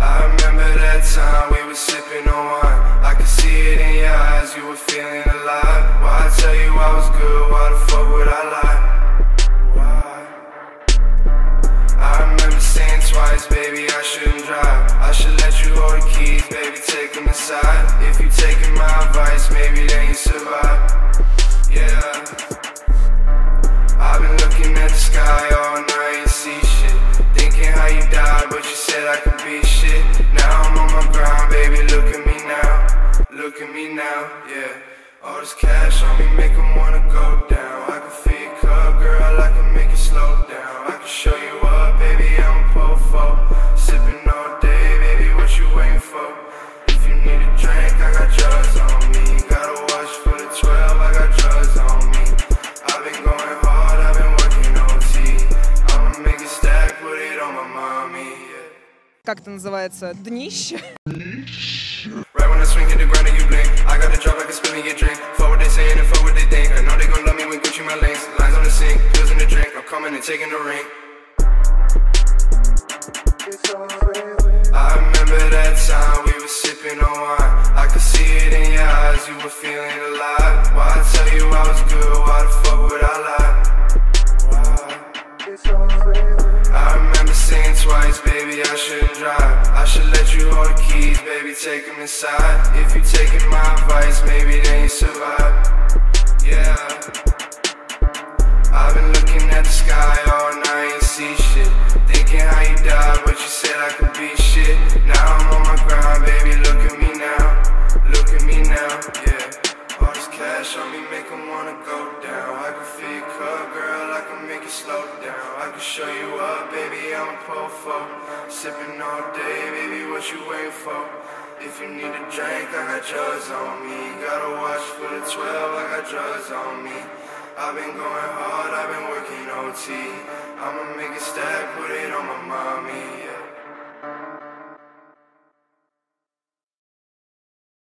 I remember that time we were sipping on wine. I could see it. Как это называется? Днище? Right The sink, pills in the drink I'm coming and taking the ring I remember that time we were sipping on wine I could see it in your eyes, you were feeling alive Why I tell you I was good, why the fuck would I lie? Why? I remember saying twice, baby, I shouldn't drive. I should let you hold the keys, baby, take them inside. If you taking my advice, maybe then you survive. Go down. I can feel cup, girl, I can make it slow down. I can show you up, baby, I'm a pofo. Sipping all day, baby, what you waiting for? If you need a drink, I got drugs on me. Gotta watch for the 12, I got drugs on me. I've been going hard, I've been working OT. I'ma make it stack, put it on my mommy.